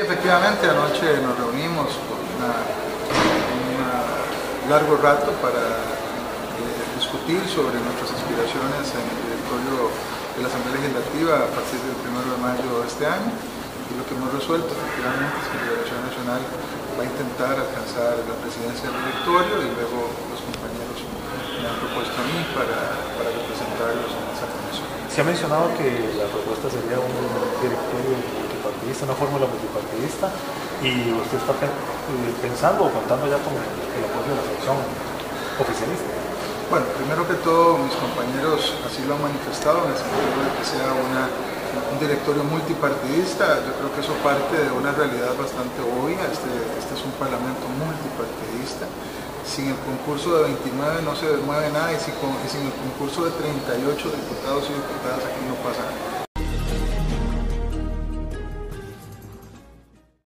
Efectivamente, anoche nos reunimos por un largo rato para eh, discutir sobre nuestras aspiraciones en el directorio de la Asamblea Legislativa a partir del 1 de mayo de este año y lo que hemos resuelto efectivamente es que la Dirección Nacional va a intentar alcanzar la presidencia del directorio y luego los compañeros me han propuesto a mí para, para representarlos en esa comisión. Se ha mencionado que la propuesta sería un directorio una fórmula multipartidista y usted está eh, pensando o contando ya con el apoyo de la sección oficialista. Bueno, primero que todo, mis compañeros así lo han manifestado en el sentido de que sea una, un directorio multipartidista. Yo creo que eso parte de una realidad bastante obvia. Este, este es un parlamento multipartidista. Sin el concurso de 29 no se mueve nada y, sin el concurso de 38 diputados y diputadas aquí no pasa nada.